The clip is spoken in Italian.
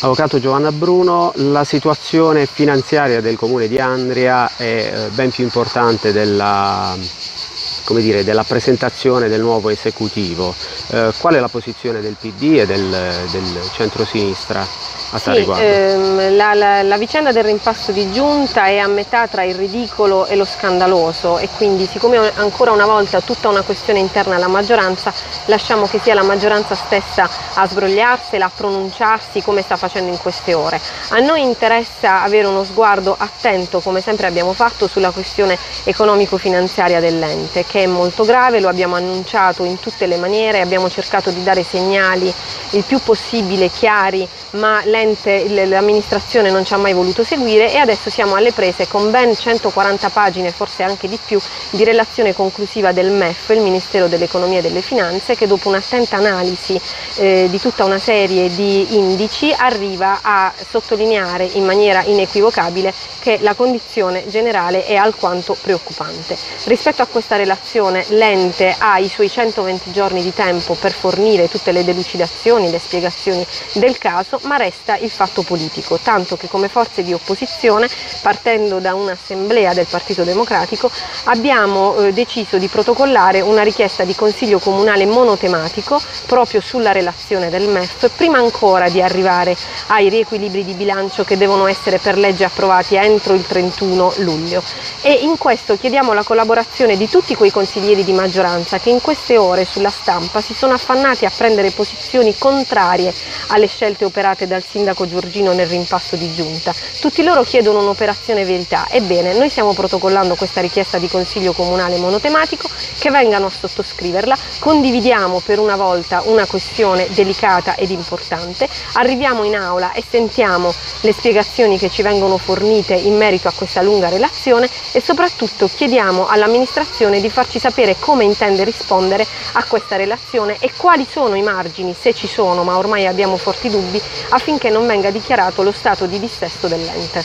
Avvocato Giovanna Bruno, la situazione finanziaria del comune di Andria è eh, ben più importante della, dire, della presentazione del nuovo esecutivo. Eh, qual è la posizione del PD e del, del centro-sinistra? a sì, ehm, la, la, la, vicenda del rimpasto di giunta è a metà tra il ridicolo e lo scandaloso e quindi siccome ancora una volta tutta una questione interna alla maggioranza lasciamo che sia la maggioranza stessa a sbrogliarsela, a pronunciarsi come sta facendo in queste ore. A noi interessa avere uno sguardo attento come sempre abbiamo fatto sulla questione economico-finanziaria dell'ente che è molto grave, lo abbiamo annunciato in tutte le maniere, abbiamo cercato di dare segnali il più possibile chiari ma l'ente, l'amministrazione non ci ha mai voluto seguire e adesso siamo alle prese con ben 140 pagine, forse anche di più, di relazione conclusiva del MEF, il Ministero dell'Economia e delle Finanze, che dopo un'attenta analisi eh, di tutta una serie di indici arriva a sottolineare in maniera inequivocabile che la condizione generale è alquanto preoccupante. Rispetto a questa relazione l'ente ha i suoi 120 giorni di tempo per fornire tutte le delucidazioni, le spiegazioni del caso, ma resta il fatto politico, tanto che come forze di opposizione, partendo da un'assemblea del Partito Democratico, abbiamo eh, deciso di protocollare una richiesta di consiglio comunale monotematico proprio sulla relazione del MEF, prima ancora di arrivare ai riequilibri di bilancio che devono essere per legge approvati entro il 31 luglio. E in questo chiediamo la collaborazione di tutti quei consiglieri di maggioranza che in queste ore sulla stampa si sono affannati a prendere posizioni contrarie alle scelte operate dal sindaco Giorgino nel rimpasto di giunta. Tutti loro chiedono un'operazione verità. Ebbene, noi stiamo protocollando questa richiesta di consiglio comunale monotematico che vengano a sottoscriverla, condividiamo per una volta una questione delicata ed importante, arriviamo in aula e sentiamo le spiegazioni che ci vengono fornite in merito a questa lunga relazione e soprattutto chiediamo all'amministrazione di farci sapere come intende rispondere a questa relazione e quali sono i margini, se ci sono, ma ormai abbiamo forti dubbi, affinché non venga dichiarato lo stato di dissesto dell'ente.